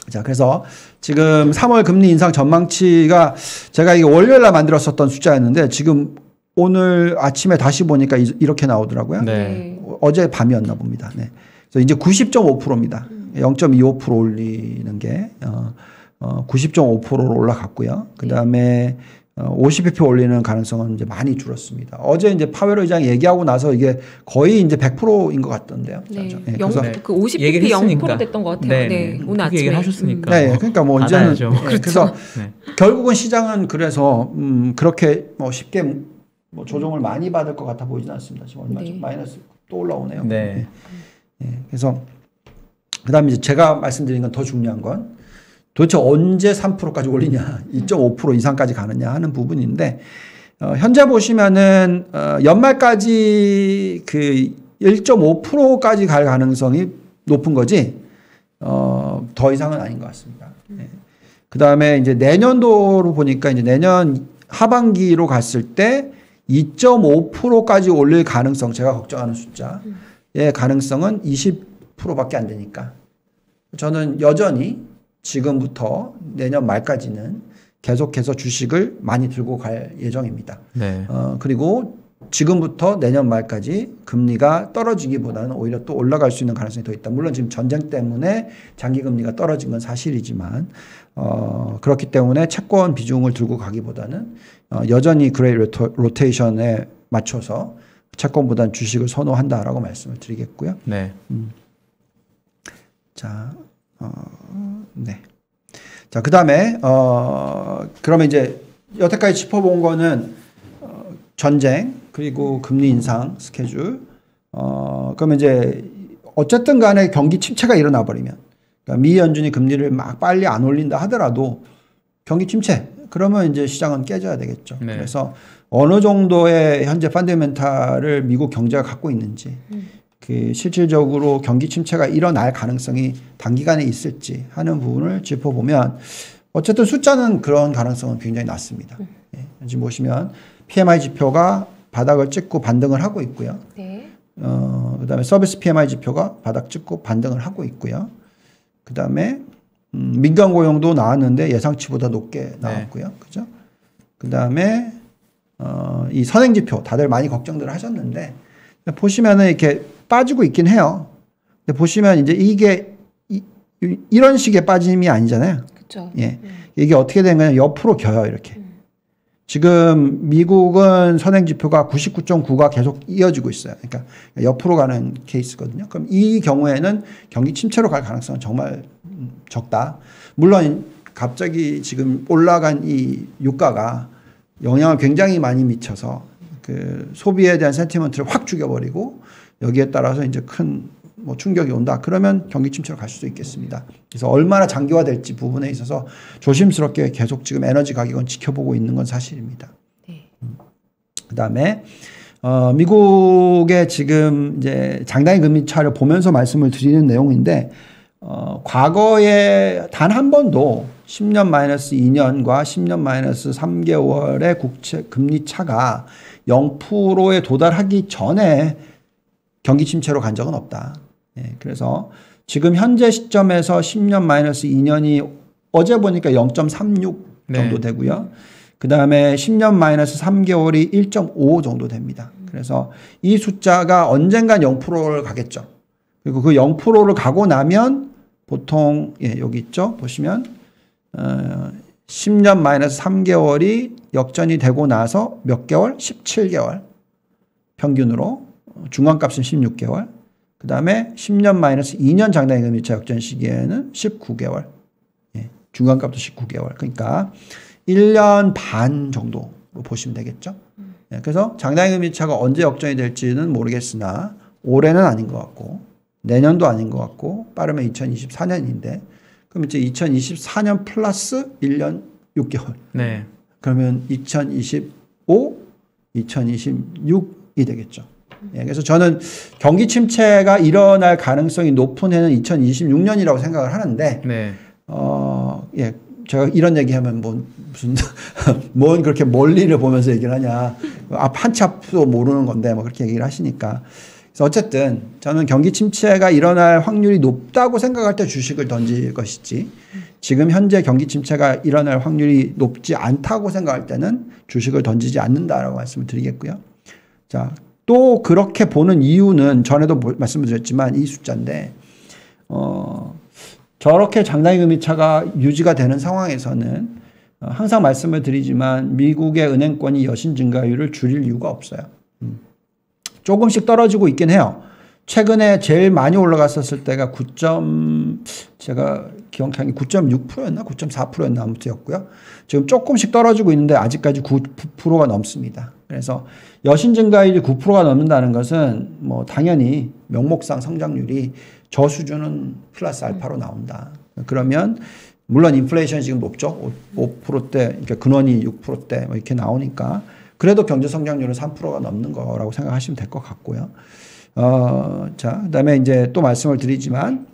자, 그래서 지금 3월 금리 인상 전망치가 제가 이게 월요일 날 만들었었던 숫자였는데 지금 오늘 아침에 다시 보니까 이- 이렇게 나오더라고요. 네. 어, 어제 밤이었나 봅니다. 네. 그래서 이제 90.5%입니다. 0.25% 올리는 게 어, 어, 90.5%로 올라갔고요. 그 다음에 어, 50bp 올리는 가능성은 이제 많이 줄었습니다. 어제 이제 파웰 의장이 얘기하고 나서 이게 거의 이제 100%인 것 같던데요. 네. 그죠? 예, 영, 그래서 네. 그 50pp 얘기를 0% 했으니까. 됐던 것 같아요. 네, 네. 네. 오늘 아침에 얘기를 하셨으니까. 네, 그러니까 뭐 이제는. 예, 그래서 네. 결국은 시장은 그래서 음, 그렇게 뭐 쉽게 뭐 조정을 많이 받을 것 같아 보이진 않습니다. 지금 얼마 전 네. 마이너스 또 올라오네요. 네. 예, 그래서 그다음에 이제 제가 말씀드린 건 더 중요한 건 도대체 언제 3%까지 올리냐, 2.5% 이상까지 가느냐 하는 부분인데 어, 현재 보시면은 어, 연말까지 그 1.5%까지 갈 가능성이 높은 거지 어, 더 이상은 아닌 것 같습니다. 예. 그 다음에 이제 내년도로 보니까 이제 내년 하반기로 갔을 때 2.5%까지 올릴 가능성, 제가 걱정하는 숫자의 가능성은 20%밖에 안 되니까 저는 여전히 지금부터 내년 말까지는 계속해서 주식을 많이 들고 갈 예정입니다. 네. 어, 그리고 지금부터 내년 말까지 금리가 떨어지기보다는 오히려 또 올라갈 수 있는 가능성이 더 있다. 물론 지금 전쟁 때문에 장기 금리가 떨어진 건 사실이지만 어, 그렇기 때문에 채권 비중을 들고 가기보다는 어, 여전히 그레이 로테- 로테이션에 맞춰서 채권보다는 주식을 선호한다라고 말씀을 드리겠고요. 네. 자, 어, 네. 자, 그 다음에, 어, 그러면 이제 여태까지 짚어본 거는 어, 전쟁, 그리고 금리 인상 스케줄, 어, 그러면 이제 어쨌든 간에 경기 침체가 일어나 버리면, 그러니까 미 연준이 금리를 막 빨리 안 올린다 하더라도 경기 침체, 그러면 이제 시장은 깨져야 되겠죠. 네. 그래서 어느 정도의 현재 펀더멘탈을 미국 경제가 갖고 있는지, 그 실질적으로 경기 침체가 일어날 가능성이 단기간에 있을지 하는 부분을 짚어보면 어쨌든 숫자는 그런 가능성은 굉장히 낮습니다. 예, 지금 보시면 PMI 지표가 바닥을 찍고 반등을 하고 있고요. 네. 어, 그다음에 서비스 PMI 지표가 바닥 찍고 반등을 하고 있고요. 그다음에 음, 민간 고용도 나왔는데 예상치보다 높게 나왔고요. 그죠? 그다음에 어, 이 선행 지표 다들 많이 걱정들을 하셨는데 보시면은 이렇게 빠지고 있긴 해요. 근데 보시면 이제 이게 이, 런 식의 빠짐이 아니잖아요. 그렇죠. 예. 이게 어떻게 된 거냐 옆으로 겨요 이렇게. 지금 미국은 선행 지표가 99.9가 계속 이어지고 있어요. 그러니까 옆으로 가는 케이스거든요. 그럼 이 경우에는 경기 침체로 갈 가능성은 정말 음, 적다. 물론 갑자기 지금 올라간 이 유가가 영향을 굉장히 많이 미쳐서 그 소비에 대한 센티먼트를 확 죽여버리고 여기에 따라서 이제 큰 뭐 충격이 온다. 그러면 경기 침체로 갈 수도 있겠습니다. 그래서 얼마나 장기화될지 부분에 있어서 조심스럽게 계속 지금 에너지 가격은 지켜보고 있는 건 사실입니다. 네. 그다음에 어, 미국의 지금 이제 장단기 금리 차를 보면서 말씀을 드리는 내용인데 어, 과거에 단 한 번도 10년 마이너스 2년과 10년 마이너스 3개월의 국채 금리 차가 0%에 도달하기 전에 경기 침체로 간 적은 없다. 예, 그래서 지금 현재 시점에서 10년 마이너스 2년이 어제 보니까 0.36 네. 정도 되고요. 그 다음에 10년 마이너스 3개월이 1.5 정도 됩니다. 그래서 이 숫자가 언젠간 0%를 가겠죠. 그리고 그 0%를 가고 나면 보통 예, 여기 있죠. 보시면 어, 10년 마이너스 3개월이 역전이 되고 나서 몇 개월? 17개월 평균으로 어, 중간값은 16개월. 그 다음에 10년 마이너스 2년 장단기 금리차 역전 시기에는 19개월. 예, 중간값도 19개월. 그러니까 1년 반 정도로 보시면 되겠죠. 예, 그래서 장단기 금리차가 언제 역전이 될지는 모르겠으나 올해는 아닌 것 같고 내년도 아닌 것 같고 빠르면 2024년인데 그럼 이제 2024년 플러스 1년 6개월. 네. 그러면 2025, 2026이 되겠죠. 예, 그래서 저는 경기 침체가 일어날 가능성이 높은 해는 2026년이라고 생각을 하는데, 네. 어, 예, 제가 이런 얘기하면 뭐 무슨 뭔 그렇게 멀리를 보면서 얘기를 하냐, 앞 한 치 앞도 모르는 건데 뭐 그렇게 얘기를 하시니까. 그래서 어쨌든 저는 경기 침체가 일어날 확률이 높다고 생각할 때 주식을 던질 것이지 지금 현재 경기 침체가 일어날 확률이 높지 않다고 생각할 때는 주식을 던지지 않는다라고 말씀을 드리겠고요. 자, 또 그렇게 보는 이유는 전에도 뭐- 말씀을 드렸지만 이 숫자인데 어, 저렇게 장단기 금리 차가 유지가 되는 상황에서는 어, 항상 말씀을 드리지만 미국의 은행권이 여신 증가율을 줄일 이유가 없어요. 음. 조금씩 떨어지고 있긴 해요. 최근에 제일 많이 올라갔었을 때가 9. 제가 기억하기 9.6%였나 9.4%였나 아무튼였고요. 지금 조금씩 떨어지고 있는데 아직까지 9%가 넘습니다. 그래서 여신 증가율이 9%가 넘는다는 것은 뭐 당연히 명목상 성장률이 저 수준은 플러스 알파로 나온다. 그러면 물론 인플레이션이 지금 높죠. 5%대, 그러니까 근원이 6%대 뭐 이렇게 나오니까 그래도 경제 성장률은 3%가 넘는 거라고 생각하시면 될 것 같고요. 어, 자, 그다음에 이제 또 말씀을 드리지만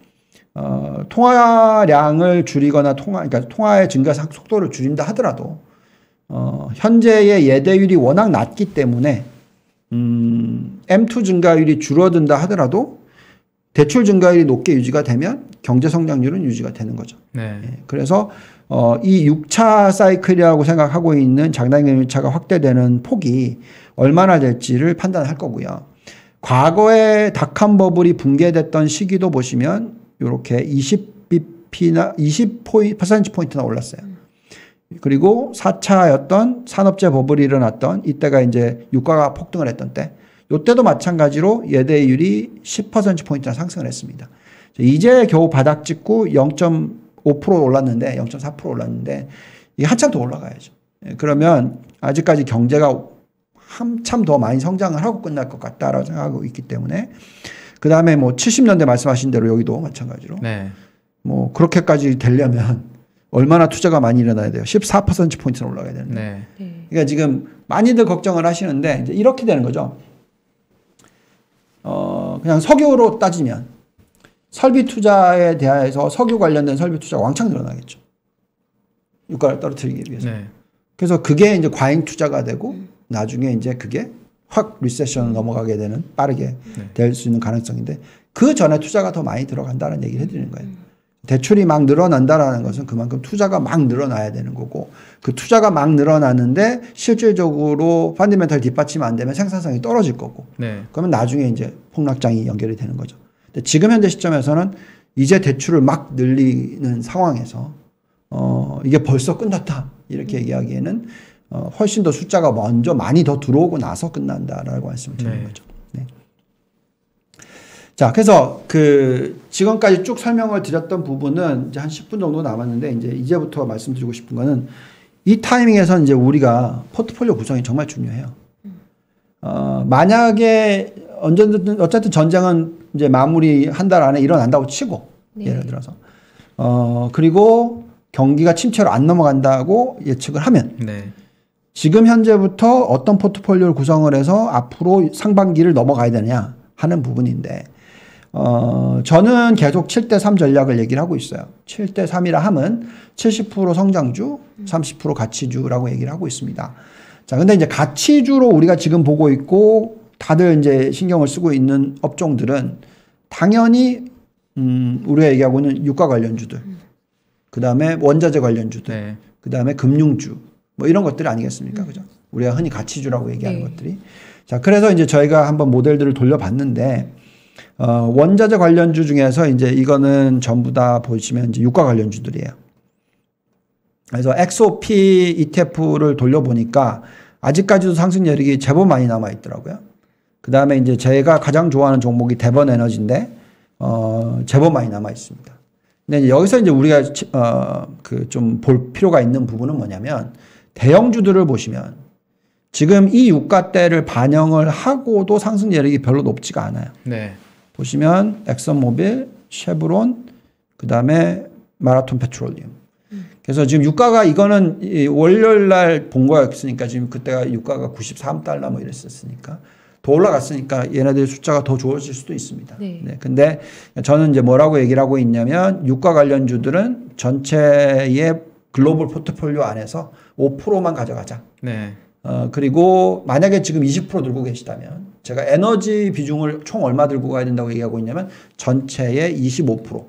어, 통화량을 줄이거나 통화, 그러니까 통화의 증가 속도를 줄인다 하더라도 어, 현재의 예대율이 워낙 낮기 때문에 음, M2 증가율이 줄어든다 하더라도 대출 증가율이 높게 유지가 되면 경제 성장률은 유지가 되는 거죠. 네. 예, 그래서 어, 이 6차 사이클이라고 생각하고 있는 장단기 금리차가 확대되는 폭이 얼마나 될지를 판단할 거고요. 과거에 닷컴 버블이 붕괴됐던 시기도 보시면 이렇게 20bp나 20% 포인트나 올랐어요. 그리고 4차였던 산업재 버블이 일어났던 이때가 이제 유가가 폭등을 했던 때 이때도 마찬가지로 예대율이 10% 포인트나 상승을 했습니다. 이제 겨우 바닥 찍고 0.5% 올랐는데 0.4% 올랐는데 이게 한참 더 올라가야죠. 예, 그러면 아직까지 경제가 한참 더 많이 성장을 하고 끝날 것 같다라고 생각하고 있기 때문에 그 다음에 뭐 70년대 말씀하신 대로 여기도 마찬가지로 네. 뭐 그렇게까지 되려면 얼마나 투자가 많이 일어나야 돼요. 14% 포인트는 올라가야 되는데. 네. 네. 그러니까 지금 많이들 걱정을 하시는데 이제 이렇게 되는 거죠. 어 그냥 석유로 따지면 설비 투자에 대해서 석유 관련된 설비 투자가 왕창 늘어나겠죠. 유가를 떨어뜨리기 위해서. 네. 그래서 그게 이제 과잉 투자가 되고 나중에 이제 그게 확 리세션을 넘어가게 되는 빠르게 네. 될수 있는 가능성인데 그 전에 투자가 더 많이 들어간다는 얘기를 해드리는 거예요. 대출이 막 늘어난다라는 것은 그만큼 투자가 막 늘어나야 되는 거고 그 투자가 막 늘어나는데 실질적으로 펀디멘탈 뒷받침 안 되면 생산성이 떨어질 거고 네. 그러면 나중에 이제 폭락장이 연결이 되는 거죠. 지금 현재 시점에서는 이제 대출을 막 늘리는 상황에서 어 이게 벌써 끝났다 이렇게 얘기하기에는 어 훨씬 더 숫자가 먼저 많이 더 들어오고 나서 끝난다라고 말씀을 드리는 네. 거죠. 네. 자, 그래서 그 지금까지 쭉 설명을 드렸던 부분은 이제 한 10분 정도 남았는데 이제 이제부터 말씀드리고 싶은 거는 이 타이밍에서 이제 우리가 포트폴리오 구성이 정말 중요해요. 어, 만약에 언제든 어쨌든 전쟁은 이제 마무리 한 달 안에 일어난다고 치고 네. 예를 들어서 어 그리고 경기가 침체로 안 넘어간다고 예측을 하면 네. 지금 현재부터 어떤 포트폴리오를 구성을 해서 앞으로 상반기를 넘어가야 되냐 하는 부분인데 어 저는 계속 7대 3 전략을 얘기를 하고 있어요. 7대 3이라 함은 70% 성장주, 30% 가치주라고 얘기를 하고 있습니다. 자, 근데 이제 가치주로 우리가 지금 보고 있고 다들 이제 신경을 쓰고 있는 업종들은 당연히 음 우리가 얘기하고 있는 유가 관련주들. 그다음에 원자재 관련주들. 네. 그 다음에 금융주 뭐 이런 것들 아니겠습니까? 그죠? 우리가 흔히 가치주라고 얘기하는 네. 것들이. 자, 그래서 이제 저희가 한번 모델들을 돌려봤는데, 어, 원자재 관련주 중에서 이제 이거는 전부 다 보시면 이제 유가 관련주들이에요. 그래서 XOP ETF를 돌려보니까 아직까지도 상승 여력이 제법 많이 남아 있더라고요. 그 다음에 이제 제가 가장 좋아하는 종목이 대번 에너지인데, 어, 제법 많이 남아 있습니다. 근데 이제 여기서 이제 우리가 어, 그 좀 볼 필요가 있는 부분은 뭐냐면 대형주들을 보시면 지금 이 유가대를 반영을 하고도 상승 여력이 별로 높지가 않아요. 네. 보시면 엑선모빌, 쉐브론, 그 다음에 마라톤 페트롤리움. 그래서 지금 유가가 이거는 이 월요일 날 본 거였으니까 지금 그때가 유가가 93달러 뭐 이랬었으니까 더 올라갔으니까 얘네들 숫자가 더 좋아질 수도 있습니다. 네. 근데 저는 이제 뭐라고 얘기를 하고 있냐면 유가 관련주들은 전체의 글로벌 포트폴리오 안에서 5%만 가져가자. 네. 어, 그리고 만약에 지금 20% 들고 계시다면 제가 에너지 비중을 총 얼마 들고 가야 된다고 얘기하고 있냐면 전체의 25%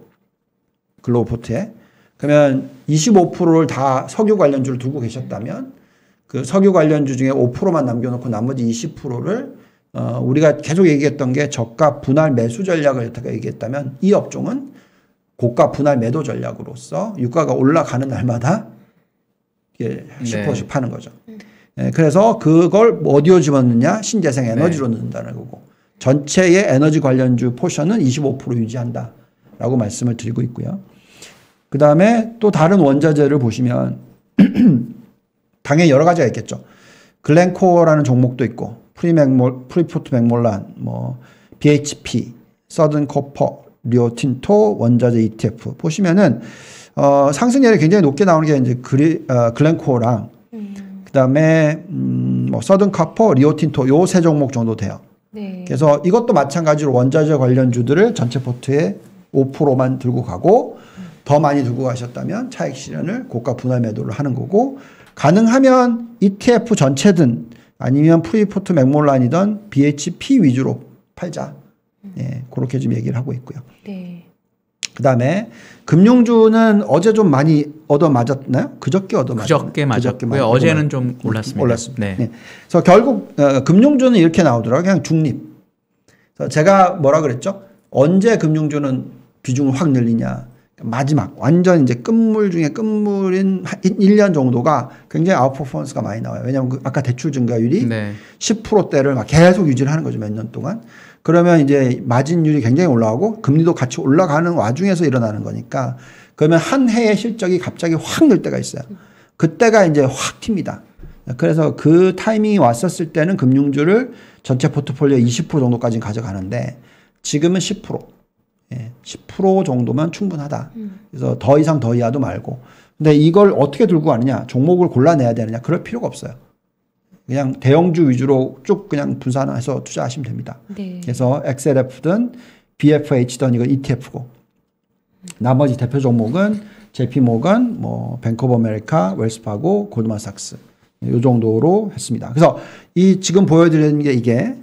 글로벌 포트에 그러면 25%를 다 석유 관련주를 두고 계셨다면 그 석유 관련주 중에 5%만 남겨놓고 나머지 20%를 어, 우리가 계속 얘기했던 게 저가 분할 매수 전략을 여태까 얘기했다면 이 업종은 고가 분할 매도 전략으로서 유가가 올라가는 날마다 이게 10%씩 네. 파는 거죠. 예, 그래서 그걸 어디로 집어넣느냐? 신재생 에너지로 넣는다는 거고 전체의 에너지 관련주 portion은 25% 유지한다 라고 말씀을 드리고 있고요. 그 다음에 또 다른 원자재를 보시면 당연히 여러 가지가 있겠죠. 글렌코어라는 종목도 있고 프리맥모, 프리포트 맥모란, 뭐 BHP, 서던 코퍼, 리오틴토 원자재 ETF 보시면은 어, 상승률이 굉장히 높게 나오는 게 이제 그리, 어, 글렌코어랑 그다음에 음, 뭐 서던 카퍼, 리오틴토 요 세 종목 정도 돼요. 네. 그래서 이것도 마찬가지로 원자재 관련주들을 전체 포트에 5%만 들고 가고 더 많이 들고 가셨다면 차익 실현을 고가 분할 매도를 하는 거고 가능하면 ETF 전체든 아니면 프리포트 맥모란이던 BHP 위주로 팔자. 예, 그렇게 좀 얘기를 하고 있고요. 네. 그 다음에 금융주는 어제 좀 많이 얻어 맞았나요? 그저께 얻어 맞았나요? 그저께 맞았고요. 어제는 좀 올랐습니다. 올랐습니다. 네. 네. 그래서 결국 어, 금융주는 이렇게 나오더라고요. 그냥 중립. 그래서 제가 뭐라 그랬죠? 언제 금융주는 비중을 확 늘리냐? 마지막 완전 이제 끝물 중에 끝물인 한 1년 정도가 굉장히 아웃퍼포먼스가 많이 나와요. 왜냐하면 그 아까 대출 증가율이 네. 10%대를 막 계속 유지를 하는 거죠. 몇 년 동안. 그러면 이제 마진율이 굉장히 올라가고 금리도 같이 올라가는 와중에서 일어나는 거니까 그러면 한 해의 실적이 갑자기 확 늘 때가 있어요. 그때가 이제 확 튑니다. 그래서 그 타이밍이 왔었을 때는 금융주를 전체 포트폴리오 20% 정도까지 가져가는데 지금은 10%. 예, 10% 정도면 충분하다. 그래서 더 이상 더 이하도 말고. 근데 이걸 어떻게 들고 가느냐? 종목을 골라내야 되느냐? 그럴 필요가 없어요. 그냥 대형주 위주로 쭉 그냥 분산해서 투자하시면 됩니다. 네. 그래서 XLF든 BFH든 이거 ETF고 나머지 대표 종목은 JP 모건, 뭐 뱅크 오브 아메리카, 웰스파고, 골드만삭스 이 정도로 했습니다. 그래서 이 지금 보여드리는 게 이게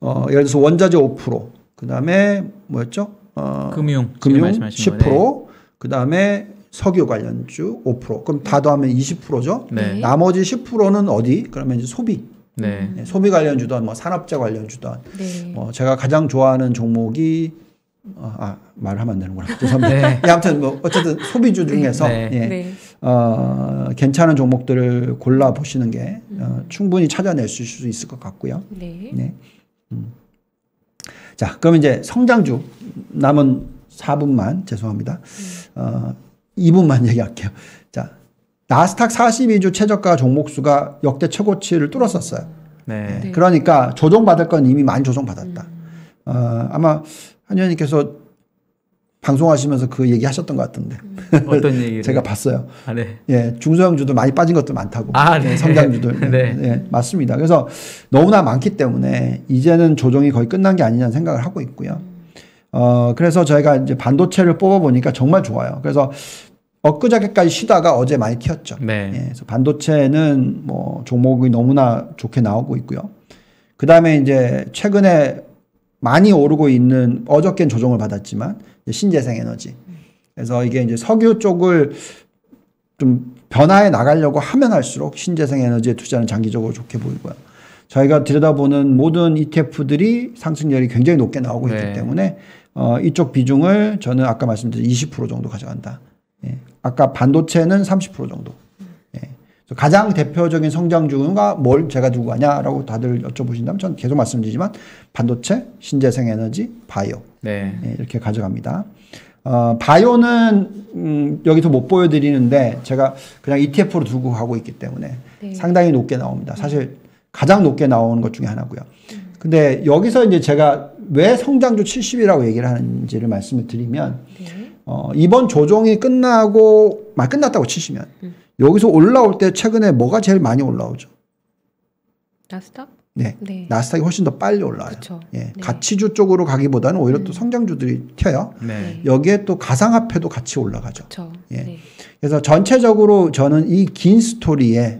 어 예를 들어서 원자재 5%, 그 다음에 뭐였죠? 어 금융 금융 말씀하신 10%, 거, 그다음에 석유 관련주 5%. 그럼 다 더하면 20%죠. 네. 나머지 10%는 어디? 그러면 이제 소비. 네. 네, 소비 관련주든 뭐 산업재 관련주든 네. 뭐 제가 가장 좋아하는 종목이 어, 아 말하면 안 되는구나 죄송합니다. 네. 예, 아무튼 뭐 어쨌든 소비주 중에서 네. 예, 네. 어, 괜찮은 종목들을 골라 보시는 게 어, 충분히 찾아낼 수 있을 것 같고요. 네. 네. 음. 자, 그럼 이제 성장주 남은 4분만 죄송합니다. 어, 2분만 얘기할게요. 자, 나스닥 42주 최저가 종목 수가 역대 최고치를 뚫었었어요. 네. 네. 그러니까 조정받을 건 이미 많이 조정받았다. 어, 아마 한 의원님께서 방송하시면서 그 얘기 하셨던 것 같은데. 어떤 얘기를 제가 봤어요. 아, 네. 예, 중소형주도 많이 빠진 것도 많다고. 아, 네. 예, 성장주들. 네. 예, 맞습니다. 그래서 너무나 많기 때문에 이제는 조정이 거의 끝난 게 아니냐는 생각을 하고 있고요. 어, 그래서 저희가 이제 반도체를 뽑아보니까 정말 좋아요. 그래서 엊그저께까지 쉬다가 어제 많이 튀었죠. 네. 예, 그래서 반도체는 뭐 종목이 너무나 좋게 나오고 있고요. 그 다음에 이제 최근에 많이 오르고 있는 어저께는 조정을 받았지만 신재생 에너지. 그래서 이게 이제 석유 쪽을 좀 변화해 나가려고 하면 할수록 신재생 에너지에 투자는 장기적으로 좋게 보이고요. 저희가 들여다보는 모든 ETF들이 상승률이 굉장히 높게 나오고 있기 네. 때문에 어, 이쪽 비중을 저는 아까 말씀드린 20% 정도 가져간다. 예. 아까 반도체는 30% 정도. 예. 가장 대표적인 성장주가 뭘 제가 두고 가냐라고 다들 여쭤보신다면 전 계속 말씀드리지만 반도체, 신재생 에너지, 바이오 네. 예, 이렇게 가져갑니다. 어, 바이오는 음, 여기서 못 보여드리는데 제가 그냥 ETF로 두고 가고 있기 때문에 네. 상당히 높게 나옵니다. 사실 가장 높게 나오는 것 중에 하나고요. 근데 여기서 이제 제가 왜 성장주 70이라고 얘기를 하는지를 말씀을 드리면 네. 어, 이번 조정이 끝나고 막 끝났다고 치시면 여기서 올라올 때 최근에 뭐가 제일 많이 올라오죠? 나스닥? 네. 네. 나스닥이 훨씬 더 빨리 올라와요. 그렇죠. 예. 네. 가치주 쪽으로 가기보다는 오히려 또 성장주들이 튀어요. 네. 여기에 또 가상화폐도 같이 올라가죠. 그렇죠. 예. 네. 그래서 전체적으로 저는 이 긴 스토리에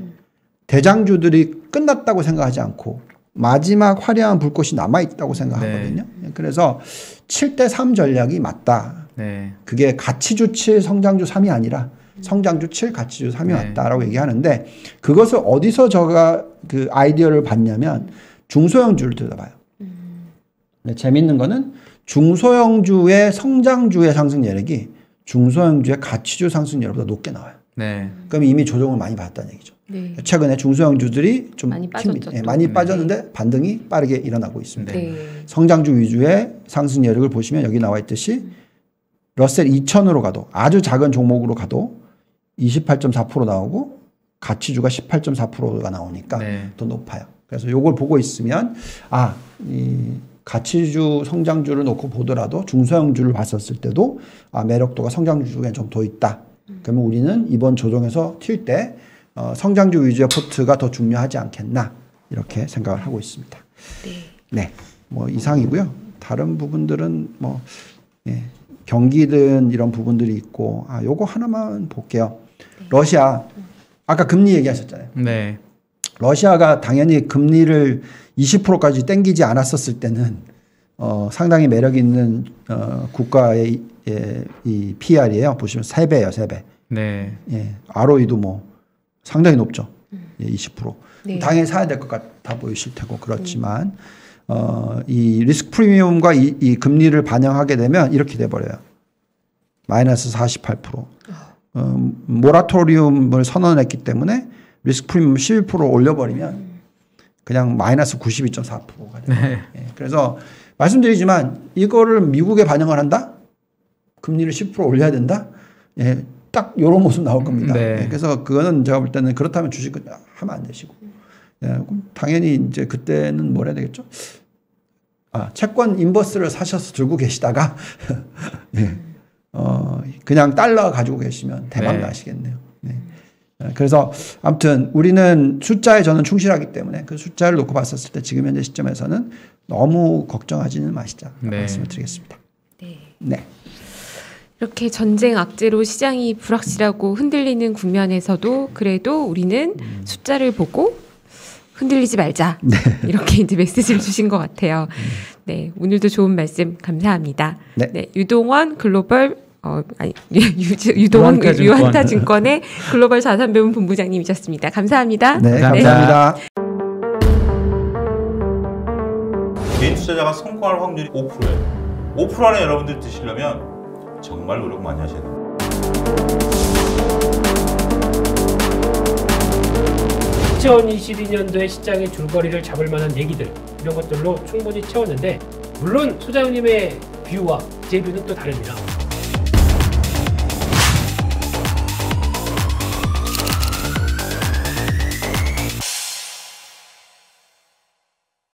대장주들이 끝났다고 생각하지 않고 마지막 화려한 불꽃이 남아 있다고 생각하거든요. 그래서 7대 3 전략이 맞다. 네. 그게 가치주 7, 성장주 3이 아니라 성장주 7, 가치주 3이 네. 맞다라고 얘기하는데 그것을 어디서 제가 그 아이디어를 봤냐면 중소형주를 들여다봐요. 근데 재밌는 거는 중소형주의 성장주의 상승 여력이 중소형주의 가치주 상승 여력보다 높게 나와요. 네. 그럼 이미 조정을 많이 받았다는 얘기죠. 네. 최근에 중소형주들이 좀 많이. 빠졌죠, 예, 또. 많이 네. 빠졌는데 반등이 빠르게 일어나고 있습니다. 네. 성장주 위주의 상승 여력을 보시면 여기 나와 있듯이 러셀 2000으로 가도 아주 작은 종목으로 가도 28.4% 나오고 가치주가 18.4%가 나오니까 네. 더 높아요. 그래서 요걸 보고 있으면 아, 이 가치주 성장주를 놓고 보더라도 중소형주를 봤었을 때도 아, 매력도가 성장주 중에 좀 더 있다. 그러면 우리는 이번 조정에서 튈때 어, 성장주 위주의 포트가 더 중요하지 않겠나 이렇게 생각을 하고 있습니다. 네. 네, 뭐 이상이고요. 다른 부분들은 뭐 예, 경기든 이런 부분들이 있고 아 요거 하나만 볼게요. 러시아 아까 금리 얘기하셨잖아요. 네. 러시아가 당연히 금리를 20%까지 땡기지 않았었을 때는 어, 상당히 매력 있는 어, 국가의 이- 예, 이 PR이에요. 보시면 3배예요, 3배. 네. 예, ROE도 뭐 상당히 높죠. 예, 20%. 네. 당연히 사야 될 것 같아 보이실 테고 그렇지만 어, 이 리스크 프리미엄과 이, 이 금리를 반영하게 되면 이렇게 돼 버려요. 마이너스 48%. 어, 모라토리움을 선언했기 때문에 리스크 프리미엄 11% 올려버리면 그냥 마이너스 92.4%가 돼요. 네. 예, 그래서 말씀드리지만 이거를 미국에 반영을 한다? 금리를 10% 올려야 된다? 예, 딱 이런 모습 나올 겁니다. 네. 예, 그래서 그거는 제가 볼 때는 그렇다면 주식은 하면 안 되시고. 예, 당연히 이제 그때는 뭘 해야 되겠죠? 아, 채권 인버스를 사셔서 들고 계시다가 예, 어, 그냥 달러 가지고 계시면 대박 네. 나시겠네요. 네. 예, 그래서 아무튼 우리는 숫자에 저는 충실하기 때문에 그 숫자를 놓고 봤었을 때 지금 현재 시점에서는 너무 걱정하지는 마시자 네. 말씀을 드리겠습니다. 네. 네. 이렇게 전쟁 악재로 시장이 불확실하고 흔들리는 국면에서도 그래도 우리는 음. 숫자를 보고 흔들리지 말자. 네. 이렇게 이제 메시지를 주신 것 같아요. 네, 오늘도 좋은 말씀 감사합니다. 네. 유동원 글로벌 어 아니 유, 유동원 유한타 증권. 유한타 증권의 글로벌 자산 배분 본부장님이셨습니다. 감사합니다. 네, 감사합니다. 감사합니다. 개인 투자자가 성공할 확률이 5%예요. 5% 안에 여러분들 드시려면 정말 노력 많이 하셔야 돼요. 2022년도에 시장의 줄거리를 잡을 만한 얘기들 이런 것들로 충분히 채웠는데 물론 소장님의 뷰와 제 뷰는 또 다릅니다.